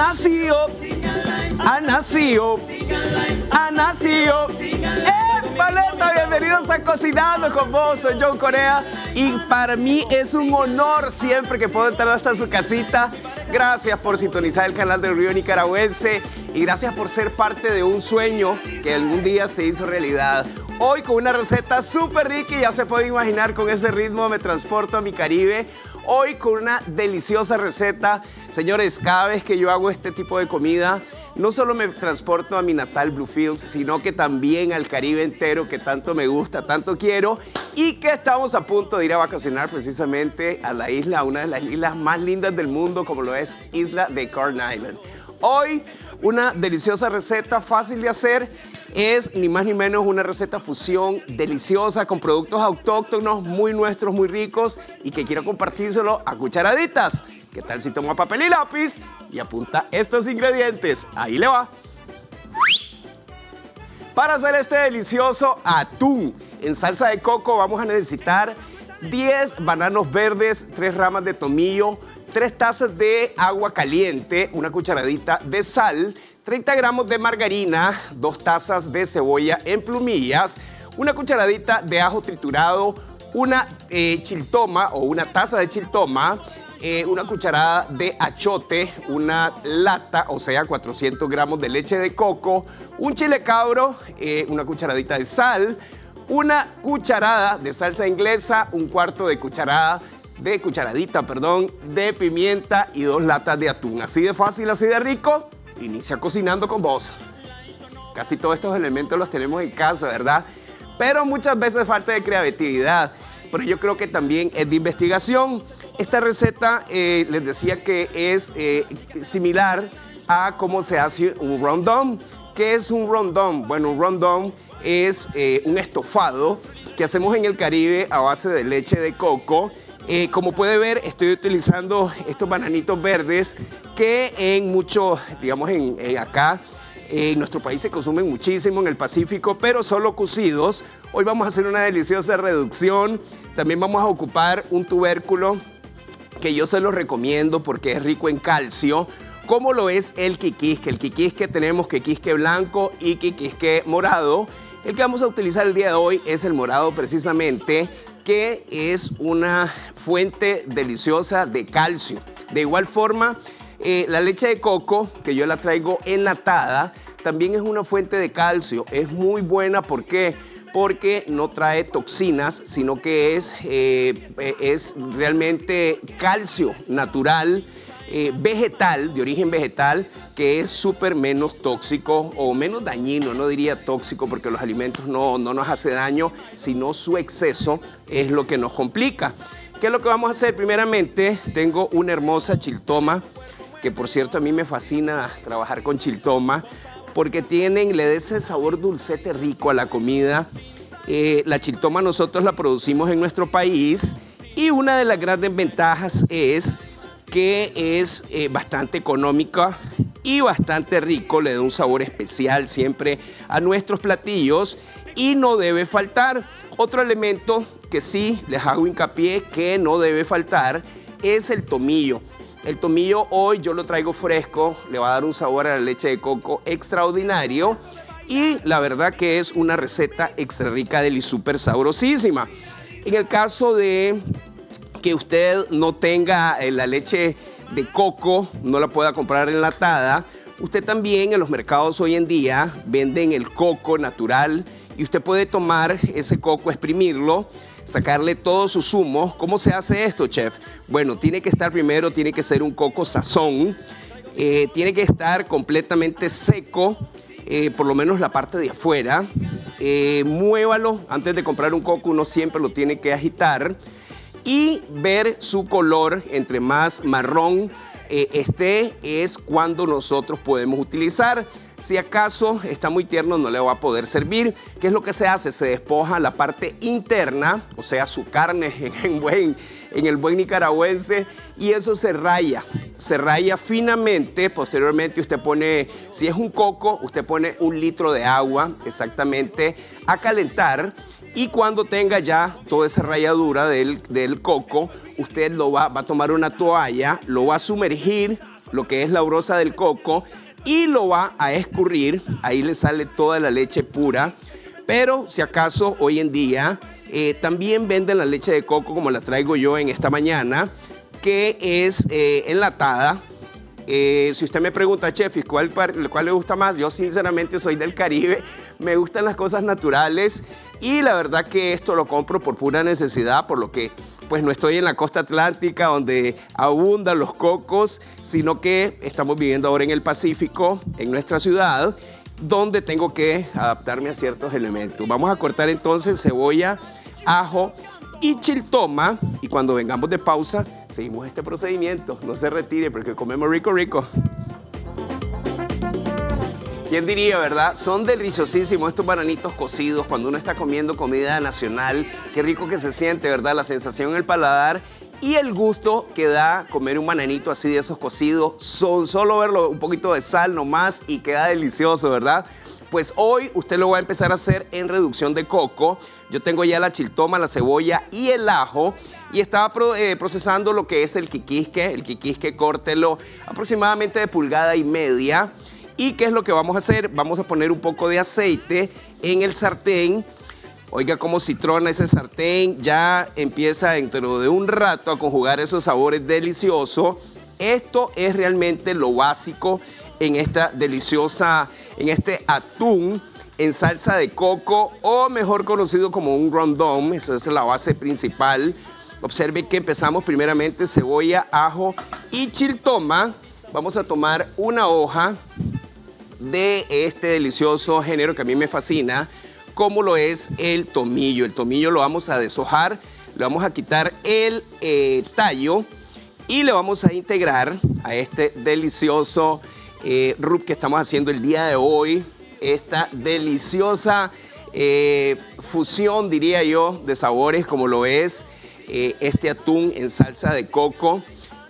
nacido, ha nacido, ha nacido. ¡Eh, paleta! Bienvenidos a Cocinando con vos, soy John Corea y para mí es un honor siempre que puedo entrar hasta su casita. Gracias por sintonizar el canal del Río Nicaragüense y gracias por ser parte de un sueño que algún día se hizo realidad. Hoy con una receta súper rica y ya se puede imaginar con ese ritmo me transporto a mi Caribe. Hoy con una deliciosa receta. Señores, cada vez que yo hago este tipo de comida, no solo me transporto a mi natal Bluefields, sino que también al Caribe entero que tanto me gusta, tanto quiero y que estamos a punto de ir a vacacionar precisamente a la isla, una de las islas más lindas del mundo como lo es Isla de Corn Island. Hoy una deliciosa receta fácil de hacer es ni más ni menos una receta fusión deliciosa con productos autóctonos muy nuestros, muy ricos y que quiero compartírselo a cucharaditas. ¿Qué tal si toma papel y lápiz y apunta estos ingredientes? Ahí le va. Para hacer este delicioso atún en salsa de coco vamos a necesitar 10 bananos verdes, 3 ramas de tomillo, 3 tazas de agua caliente, una cucharadita de sal, 30 gramos de margarina, 2 tazas de cebolla en plumillas, una cucharadita de ajo triturado, una eh, chiltoma o una taza de chiltoma, eh, una cucharada de achote, una lata, o sea, 400 gramos de leche de coco, un chile cabro, eh, una cucharadita de sal, una cucharada de salsa inglesa, un cuarto de cucharada de cucharadita, perdón, de pimienta y dos latas de atún. Así de fácil, así de rico inicia cocinando con vos. Casi todos estos elementos los tenemos en casa, ¿verdad? Pero muchas veces falta de creatividad. Pero yo creo que también es de investigación. Esta receta eh, les decía que es eh, similar a cómo se hace un rondón. ¿Qué es un rondón? Bueno, un rondón es eh, un estofado que hacemos en el Caribe a base de leche de coco. Como puede ver, estoy utilizando estos bananitos verdes que en mucho, digamos, en, acá en nuestro país se consumen muchísimo en el Pacífico, pero solo cocidos. Hoy vamos a hacer una deliciosa reducción. También vamos a ocupar un tubérculo que yo se los recomiendo porque es rico en calcio, como lo es el quiquisque. El quiquisque tenemos quiquisque blanco y quiquisque morado. El que vamos a utilizar el día de hoy es el morado precisamente, que es una fuente deliciosa de calcio. De igual forma, eh, la leche de coco, que yo la traigo enlatada, también es una fuente de calcio. Es muy buena, ¿por qué? Porque no trae toxinas, sino que es, eh, es realmente calcio natural, eh, vegetal, de origen vegetal, que es súper menos tóxico o menos dañino, no diría tóxico porque los alimentos no, no nos hace daño, sino su exceso es lo que nos complica. ¿Qué es lo que vamos a hacer? Primeramente, tengo una hermosa chiltoma que por cierto a mí me fascina trabajar con chiltoma, porque tienen, le da ese sabor dulcete rico a la comida. Eh, la chiltoma nosotros la producimos en nuestro país y una de las grandes ventajas es que es eh, bastante económica y bastante rico, le da un sabor especial siempre a nuestros platillos y no debe faltar. Otro elemento que sí les hago hincapié que no debe faltar es el tomillo. El tomillo hoy yo lo traigo fresco, le va a dar un sabor a la leche de coco extraordinario y la verdad que es una receta extra rica y súper sabrosísima. En el caso de que usted no tenga eh, la leche de coco, no la pueda comprar enlatada, usted también en los mercados hoy en día venden el coco natural y usted puede tomar ese coco, exprimirlo, sacarle todos sus zumos. ¿Cómo se hace esto, chef? Bueno, tiene que estar primero, tiene que ser un coco sazón, eh, tiene que estar completamente seco, eh, por lo menos la parte de afuera. Muévalo, antes de comprar un coco uno siempre lo tiene que agitar y ver su color, entre más marrón esté, es cuando nosotros podemos utilizar. Si acaso está muy tierno, no le va a poder servir. ¿Qué es lo que se hace? Se despoja la parte interna, o sea, su carne en, en el buen nicaragüense, y eso se raya. Se raya finamente. Posteriormente usted pone, si es un coco, usted pone un litro de agua exactamente a calentar. Y cuando tenga ya toda esa ralladura del, del coco, usted lo va, va a tomar una toalla, lo va a sumergir lo que es la brosa del coco y lo va a escurrir. Ahí le sale toda la leche pura. Pero si acaso hoy en día eh, también venden la leche de coco como la traigo yo en esta mañana, que es eh, enlatada. Eh, si usted me pregunta, chef, ¿cuál, ¿cuál le gusta más? Yo sinceramente soy del Caribe, me gustan las cosas naturales y la verdad que esto lo compro por pura necesidad, por lo que pues no estoy en la costa atlántica donde abundan los cocos, sino que estamos viviendo ahora en el Pacífico, en nuestra ciudad, donde tengo que adaptarme a ciertos elementos. Vamos a cortar entonces cebolla, ajo y chiltoma y cuando vengamos de pausa seguimos este procedimiento. No se retire porque comemos rico rico. ¿Quién diría, verdad? Son deliciosísimos estos bananitos cocidos cuando uno está comiendo comida nacional. Qué rico que se siente, ¿verdad? La sensación en el paladar y el gusto que da comer un bananito así de esos cocidos. Son solo verlo, un poquito de sal nomás y queda delicioso, ¿verdad? Pues hoy usted lo va a empezar a hacer en reducción de coco. Yo tengo ya la chiltoma, la cebolla y el ajo. Y estaba eh, procesando lo que es el quiquisque. El quiquisque córtelo aproximadamente de pulgada y media. ¿Y qué es lo que vamos a hacer? Vamos a poner un poco de aceite en el sartén. Oiga cómo citrona ese sartén. Ya empieza dentro de un rato a conjugar esos sabores deliciosos. Esto es realmente lo básico en esta deliciosa, en este atún en salsa de coco o mejor conocido como un rondón. Esa es la base principal. Observe que empezamos primeramente cebolla, ajo y chiltoma. Vamos a tomar una hoja de este delicioso género que a mí me fascina, como lo es el tomillo. El tomillo lo vamos a deshojar, le vamos a quitar el eh, tallo y le vamos a integrar a este delicioso eh, rub que estamos haciendo el día de hoy. Esta deliciosa eh, fusión, diría yo, de sabores como lo es este atún en salsa de coco.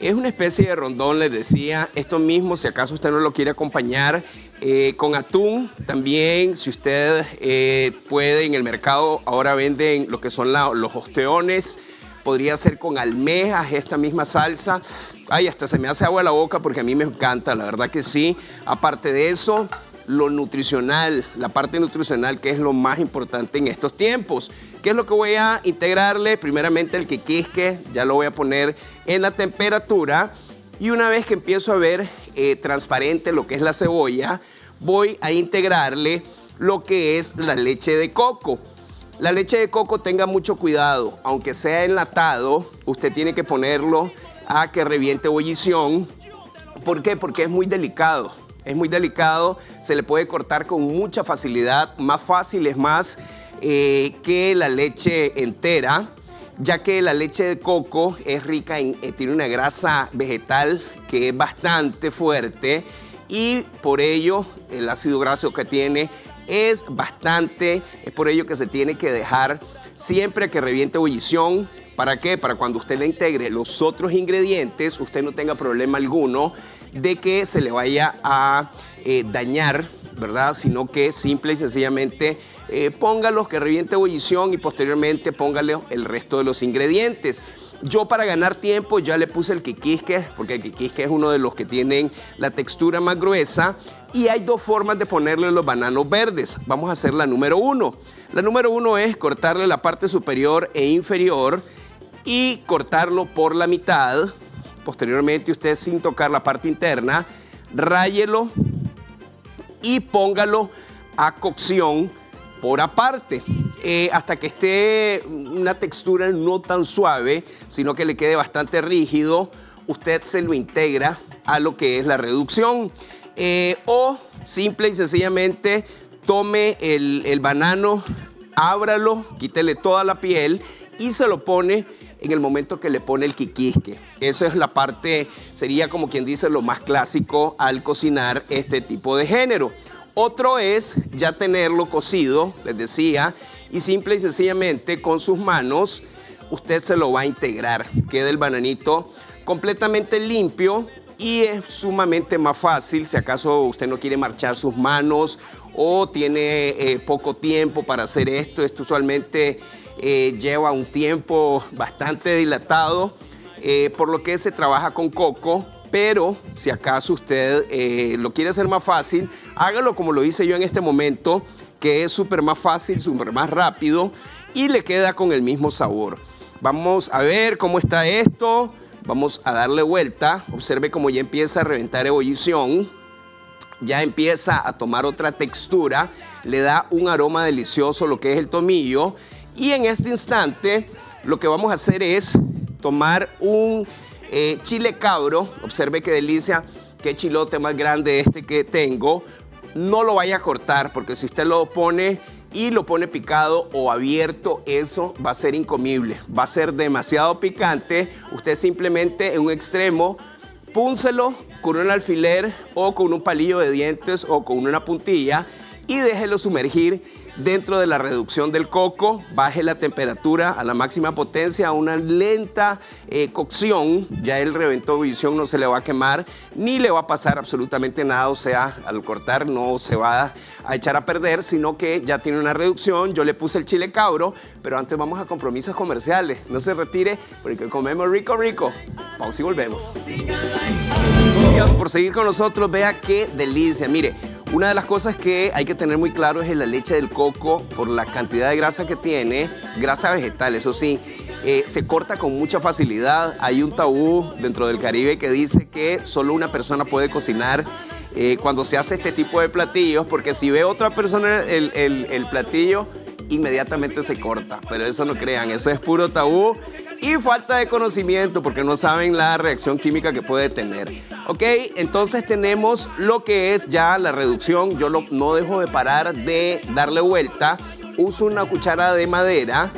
Es una especie de rondón, les decía. Esto mismo, si acaso usted no lo quiere acompañar, eh, con atún también, si usted eh, puede, en el mercado ahora venden lo que son los osteones. Podría ser con almejas esta misma salsa. Ay, hasta se me hace agua la boca porque a mí me encanta, la verdad que sí. Aparte de eso, lo nutricional, la parte nutricional que es lo más importante en estos tiempos. ¿Qué es lo que voy a integrarle? Primeramente el quiquisque, ya lo voy a poner en la temperatura. Y una vez que empiezo a ver eh, transparente lo que es la cebolla, voy a integrarle lo que es la leche de coco. La leche de coco tenga mucho cuidado, aunque sea enlatado, usted tiene que ponerlo a que reviente ebullición. ¿Por qué? Porque es muy delicado. Es muy delicado, se le puede cortar con mucha facilidad, más fácil es más eh, que la leche entera ya que la leche de coco es rica en, eh, tiene una grasa vegetal que es bastante fuerte y por ello el ácido graso que tiene es bastante, es por ello que se tiene que dejar siempre que reviente ebullición. ¿Para qué? Para cuando usted le integre los otros ingredientes, usted no tenga problema alguno de que se le vaya a eh, dañar, ¿verdad? Sino que simple y sencillamente eh, póngalo que reviente ebullición y posteriormente póngale el resto de los ingredientes. Yo para ganar tiempo ya le puse el quiquisque, porque el quiquisque es uno de los que tienen la textura más gruesa. Y hay dos formas de ponerle los bananos verdes. Vamos a hacer la número uno. La número uno es cortarle la parte superior e inferior y cortarlo por la mitad. Posteriormente usted sin tocar la parte interna, ráyelo y póngalo a cocción por aparte, eh, hasta que esté una textura no tan suave, sino que le quede bastante rígido, usted se lo integra a lo que es la reducción. Eh, o simple y sencillamente tome el, el banano, ábralo, quítele toda la piel y se lo pone en el momento que le pone el quiquisque. Esa es la parte, sería como quien dice lo más clásico al cocinar este tipo de género. Otro es ya tenerlo cocido, les decía, y simple y sencillamente con sus manos usted se lo va a integrar. Queda el bananito completamente limpio y es sumamente más fácil si acaso usted no quiere marchar sus manos o tiene eh, poco tiempo para hacer esto. Esto usualmente eh, lleva un tiempo bastante dilatado, eh, por lo que se trabaja con coco pero si acaso usted lo quiere hacer más fácil, hágalo como lo hice yo en este momento, que es súper más fácil, súper más rápido y le queda con el mismo sabor. Vamos a ver cómo está esto. Vamos a darle vuelta. Observe cómo ya empieza a reventar ebullición. Ya empieza a tomar otra textura. Le da un aroma delicioso lo que es el tomillo. Y en este instante lo que vamos a hacer es tomar un eh, chile cabro. Observe qué delicia, qué chilote más grande este que tengo. No lo vaya a cortar porque si usted lo pone y lo pone picado o abierto, eso va a ser incomible. Va a ser demasiado picante. Usted simplemente en un extremo, púnselo con un alfiler o con un palillo de dientes o con una puntilla y déjelo sumergir dentro de la reducción del coco, baje la temperatura a la máxima potencia, a una lenta eh, cocción, ya el reventó ebullición no se le va a quemar, ni le va a pasar absolutamente nada, o sea, al cortar no se va a echar a perder, sino que ya tiene una reducción, yo le puse el chile cabro, pero antes vamos a compromisos comerciales, no se retire porque comemos rico rico. Pausa y volvemos. Gracias por seguir con nosotros, vea qué delicia, mire, una de las cosas que hay que tener muy claro es la leche del coco por la cantidad de grasa que tiene, grasa vegetal, eso sí. Eh, se corta con mucha facilidad. Hay un tabú dentro del Caribe que dice que solo una persona puede cocinar eh, cuando se hace este tipo de platillos, porque si ve otra persona el, el platillo, inmediatamente se corta. Pero eso no crean, eso es puro tabú y falta de conocimiento porque no saben la reacción química que puede tener. Ok, entonces tenemos lo que es ya la reducción. Yo no dejo de parar de darle vuelta. Uso una cuchara de madera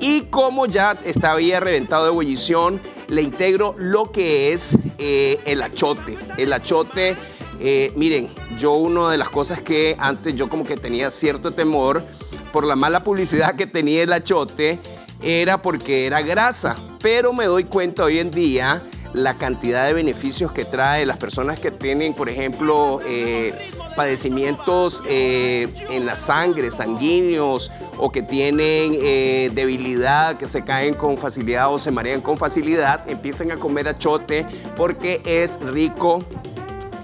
y como ya estaba reventado de ebullición, le integro lo que es eh, el achote. El achote, eh, miren, yo una de las cosas que antes yo como que tenía cierto temor por la mala publicidad que tenía el achote, era porque era grasa, pero me doy cuenta hoy en día la cantidad de beneficios que trae las personas que tienen, por ejemplo, eh, padecimientos eh, en la sangre, sanguíneos, o que tienen eh, debilidad, que se caen con facilidad o se marean con facilidad, empiezan a comer achote porque es rico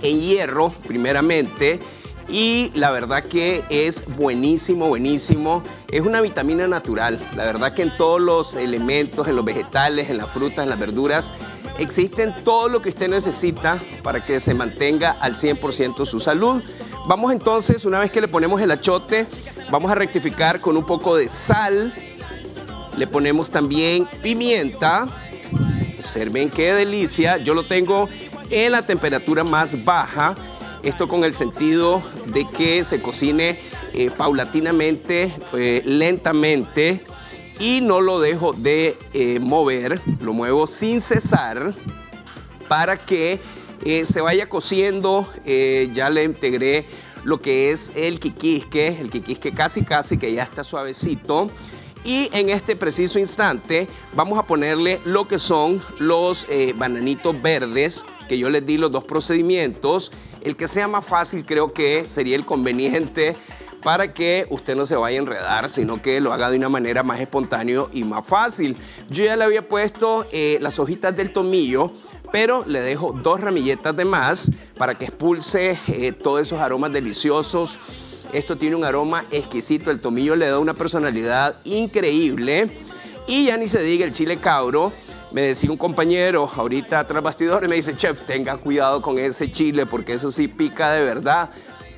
en hierro, primeramente, y la verdad que es buenísimo, buenísimo. Es una vitamina natural. La verdad que en todos los elementos, en los vegetales, en las frutas, en las verduras, existen todo lo que usted necesita para que se mantenga al 100% su salud. Vamos entonces, una vez que le ponemos el achote, vamos a rectificar con un poco de sal. Le ponemos también pimienta. Observen qué delicia. Yo lo tengo en la temperatura más baja esto con el sentido de que se cocine eh, paulatinamente, eh, lentamente y no lo dejo de eh, mover, lo muevo sin cesar para que se vaya cociendo. ya le integré lo que es el quiquisque, el quiquisque casi casi que ya está suavecito. Y en este preciso instante vamos a ponerle lo que son los bananitos verdes, que yo les di los dos procedimientos el que sea más fácil creo que sería el conveniente para que usted no se vaya a enredar, sino que lo haga de una manera más espontánea y más fácil. Yo ya le había puesto eh, las hojitas del tomillo, pero le dejo dos ramilletas de más para que expulse eh, todos esos aromas deliciosos. Esto tiene un aroma exquisito, el tomillo le da una personalidad increíble. Y ya ni se diga el chile cabro, me decía un compañero ahorita tras bastidores, me dice, chef, tenga cuidado con ese chile porque eso sí pica de verdad.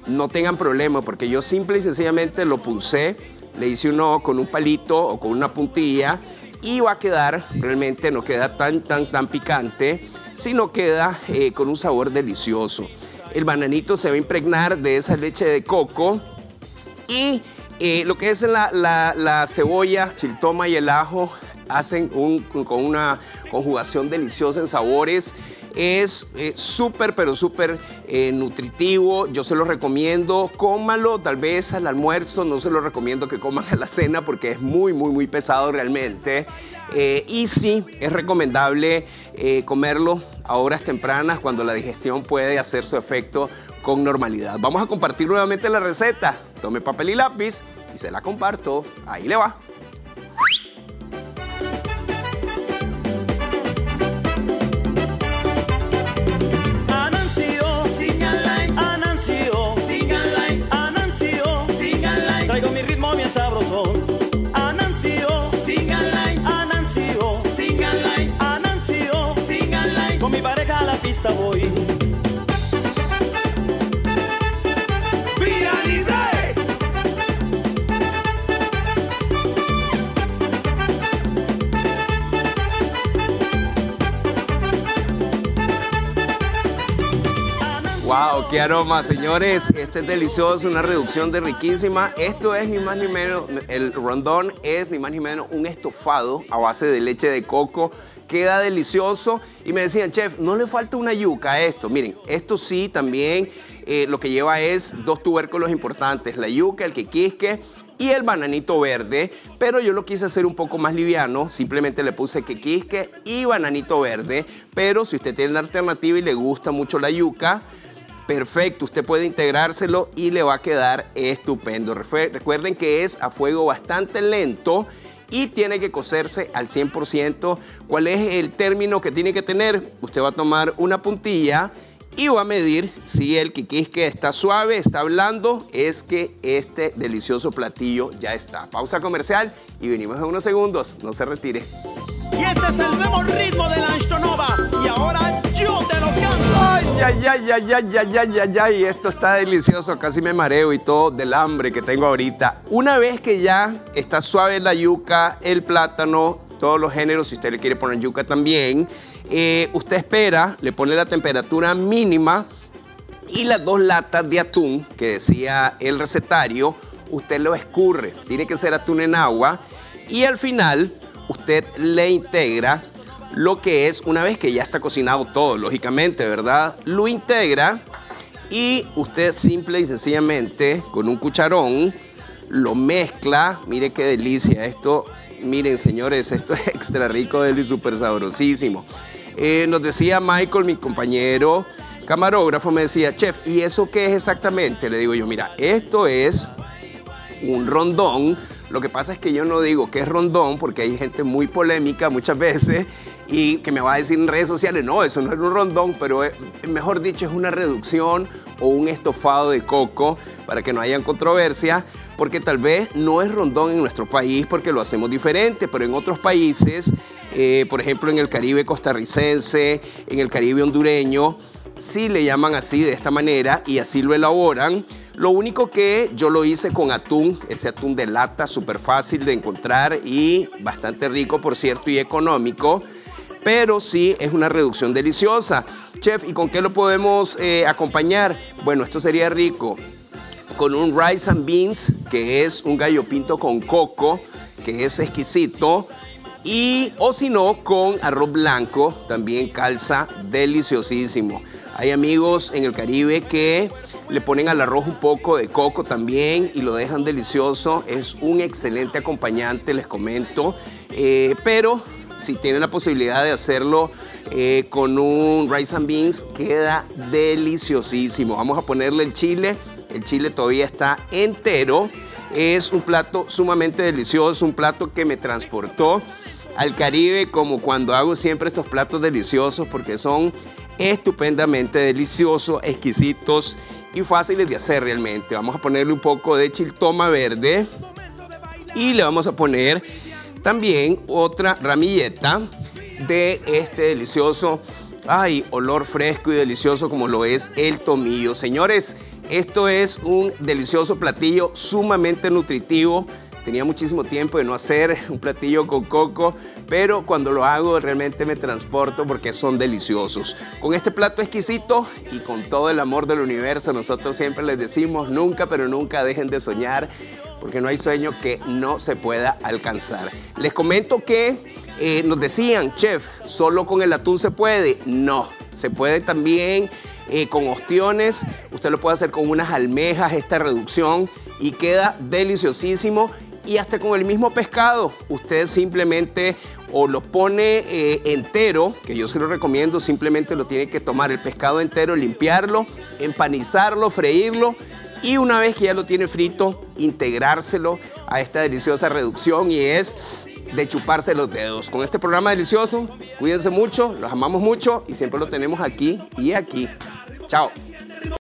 No tengan problema porque yo simple y sencillamente lo pulsé, le hice uno con un palito o con una puntilla y va a quedar, realmente no queda tan, tan, tan picante, sino queda eh, con un sabor delicioso. El bananito se va a impregnar de esa leche de coco y eh, lo que es la, la, la cebolla, chiltoma y el ajo hacen con una conjugación deliciosa en sabores. Es eh, súper, pero súper eh, nutritivo. Yo se lo recomiendo. Cómalo tal vez al almuerzo. No se lo recomiendo que coman a la cena porque es muy, muy, muy pesado realmente. Eh, y sí, es recomendable comerlo a horas tempranas cuando la digestión puede hacer su efecto con normalidad. Vamos a compartir nuevamente la receta. Tome papel y lápiz y se la comparto. Ahí le va. Qué aroma, señores. Este es delicioso, una reducción de riquísima. Esto es ni más ni menos, el rondón es ni más ni menos un estofado a base de leche de coco. Queda delicioso. Y me decían, chef, no le falta una yuca a esto. Miren, esto sí también eh, lo que lleva es dos tubérculos importantes, la yuca, el quequisque y el bananito verde, pero yo lo quise hacer un poco más liviano, simplemente le puse quequisque y bananito verde, pero si usted tiene una alternativa y le gusta mucho la yuca, perfecto, usted puede integrárselo y le va a quedar estupendo. Recuerden que es a fuego bastante lento y tiene que cocerse al 100%. ¿Cuál es el término que tiene que tener? Usted va a tomar una puntilla y va a medir si el quiquisque está suave, está blando, es que este delicioso platillo ya está. Pausa comercial y venimos en unos segundos, no se retire. Y este es el nuevo ritmo de la Antonova y ahora ay, ay, ay, ay, ay, ay, ay, ay, esto está delicioso, casi me mareo y todo del hambre que tengo ahorita. Una vez que ya está suave la yuca, el plátano, todos los géneros, si usted le quiere poner yuca también, eh, usted espera, le pone la temperatura mínima y las dos latas de atún que decía el recetario, usted lo escurre. Tiene que ser atún en agua y al final usted le integra lo que es una vez que ya está cocinado todo, lógicamente, ¿verdad? Lo integra y usted simple y sencillamente con un cucharón lo mezcla. Mire qué delicia esto. Miren, señores, esto es extra rico y súper sabrosísimo. Eh, nos decía Michael, mi compañero camarógrafo, me decía, chef, ¿y eso qué es exactamente? Le digo yo, mira, esto es un rondón. Lo que pasa es que yo no digo que es rondón porque hay gente muy polémica muchas veces y que me va a decir en redes sociales, no, eso no es un rondón, pero mejor dicho es una reducción o un estofado de coco para que no haya controversia, porque tal vez no es rondón en nuestro país porque lo hacemos diferente, pero en otros países, eh, por ejemplo en el Caribe costarricense, en el Caribe hondureño, sí le llaman así de esta manera y así lo elaboran. Lo único que yo lo hice con atún, ese atún de lata, súper fácil de encontrar y bastante rico, por cierto, y económico pero sí es una reducción deliciosa. Chef, ¿y con qué lo podemos eh, acompañar? Bueno, esto sería rico con un rice and beans, que es un gallo pinto con coco, que es exquisito. Y, o si no, con arroz blanco, también calza deliciosísimo. Hay amigos en el Caribe que le ponen al arroz un poco de coco también y lo dejan delicioso. Es un excelente acompañante, les comento. Eh, pero si tienen la posibilidad de hacerlo eh, con un rice and beans, queda deliciosísimo. Vamos a ponerle el chile. El chile todavía está entero. Es un plato sumamente delicioso, un plato que me transportó al Caribe como cuando hago siempre estos platos deliciosos porque son estupendamente deliciosos, exquisitos y fáciles de hacer realmente. Vamos a ponerle un poco de chiltoma verde y le vamos a poner también otra ramilleta de este delicioso, ay, olor fresco y delicioso como lo es el tomillo. Señores, esto es un delicioso platillo sumamente nutritivo. Tenía muchísimo tiempo de no hacer un platillo con coco, pero cuando lo hago realmente me transporto porque son deliciosos. Con este plato exquisito y con todo el amor del universo, nosotros siempre les decimos nunca, pero nunca dejen de soñar porque no hay sueño que no se pueda alcanzar. Les comento que eh, nos decían, chef, solo con el atún se puede. No, se puede también eh, con ostiones, usted lo puede hacer con unas almejas, esta reducción, y queda deliciosísimo. Y hasta con el mismo pescado, usted simplemente o lo pone eh, entero, que yo se lo recomiendo, simplemente lo tiene que tomar el pescado entero, limpiarlo, empanizarlo, freírlo y una vez que ya lo tiene frito, integrárselo a esta deliciosa reducción y es de chuparse los dedos. Con este programa delicioso, cuídense mucho, los amamos mucho y siempre lo tenemos aquí y aquí. Chao.